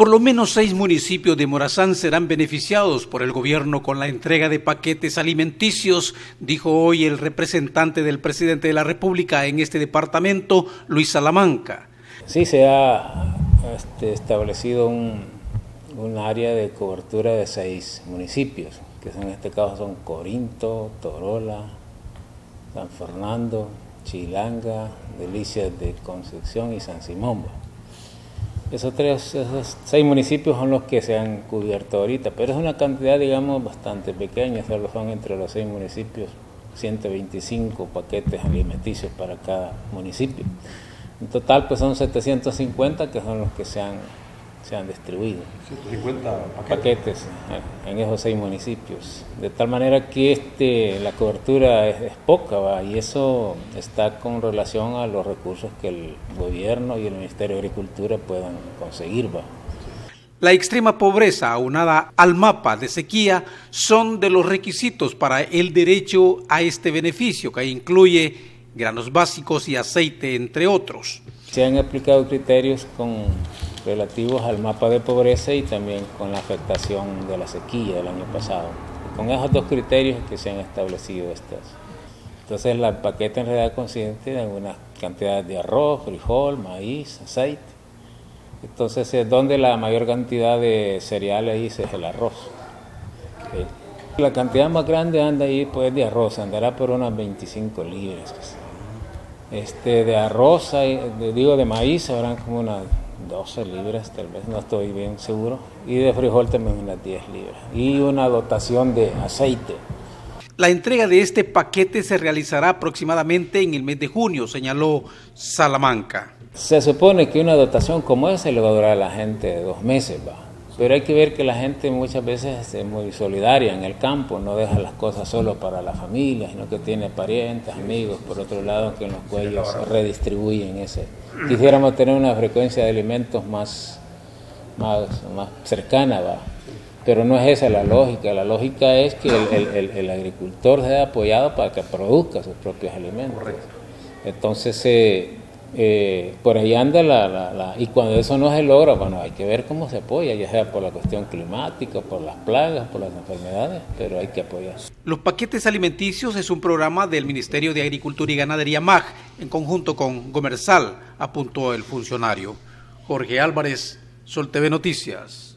Por lo menos seis municipios de Morazán serán beneficiados por el gobierno con la entrega de paquetes alimenticios, dijo hoy el representante del presidente de la República en este departamento, Luis Salamanca. Sí, se ha este, establecido un, un área de cobertura de seis municipios, que en este caso son Corinto, Torola, San Fernando, Chilanga, Delicias de Concepción y San Simón. Esos, tres, esos seis municipios son los que se han cubierto ahorita, pero es una cantidad, digamos, bastante pequeña, solo son entre los seis municipios 125 paquetes alimenticios para cada municipio. En total, pues son 750 que son los que se han se han distribuido. 150 paquetes. en esos seis municipios. De tal manera que este, la cobertura es, poca y eso está con relación a los recursos que el gobierno y el Ministerio de Agricultura puedan conseguir. ¿va? La extrema pobreza aunada al mapa de sequía son de los requisitos para el derecho a este beneficio que incluye granos básicos y aceite, entre otros. Se han aplicado criterios con relativos al mapa de pobreza y también con la afectación de la sequía del año pasado. con esos dos criterios que se han establecido estas. Entonces la paquete en realidad consiste en una cantidad de arroz, frijol, maíz, aceite. Entonces es donde la mayor cantidad de cereales es el arroz. La cantidad más grande anda ahí pues de arroz, andará por unas 25 libras. Este, de arroz, digo de maíz, habrán como unas 12 libras, tal vez, no estoy bien seguro. Y de frijol también unas 10 libras. Y una dotación de aceite. La entrega de este paquete se realizará aproximadamente en el mes de junio, señaló Salamanca. Se supone que una dotación como esa le va a durar a la gente dos meses, va pero hay que ver que la gente muchas veces es muy solidaria en el campo, no deja las cosas solo para la familia, sino que tiene parientes, amigos, por otro lado, que en los cuellos se redistribuyen ese. Quisiéramos tener una frecuencia de alimentos más, más, más cercana, ¿va? pero no es esa la lógica. La lógica es que el, el, agricultor sea apoyado para que produzca sus propios alimentos. Entonces, eh, eh, por ahí anda la, la, Y cuando eso no se logra, bueno, hay que ver cómo se apoya, ya sea por la cuestión climática, por las plagas, por las enfermedades, pero hay que apoyar. Los paquetes alimenticios es un programa del Ministerio de Agricultura y Ganadería MAG, en conjunto con Gomersal, apuntó el funcionario. Jorge Álvarez, Sol TV Noticias.